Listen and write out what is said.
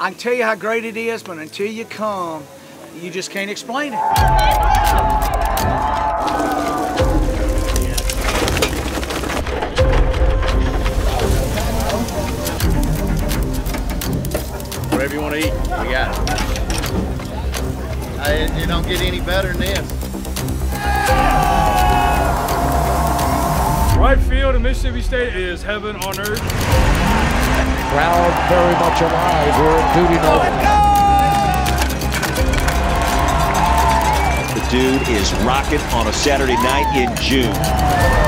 I can tell you how great it is, but until you come, you just can't explain it. Whatever you want to eat, we got it. I, it don't get any better than this. Right field in Mississippi State is heaven on earth. Crowd very much alive here at Dudy Noble. Oh, the dude is rocking on a Saturday night in June.